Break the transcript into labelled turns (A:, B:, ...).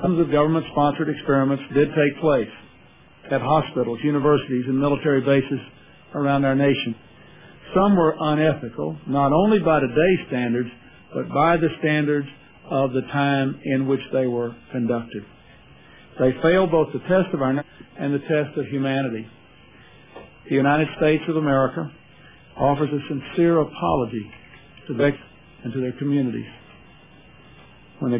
A: Tons of government-sponsored experiments did take place at hospitals, universities, and military bases around our nation. Some were unethical, not only by today's standards, but by the standards of the time in which they were conducted. They failed both the test of our nation and the test of humanity. The United States of America offers a sincere apology to victims and to their communities when they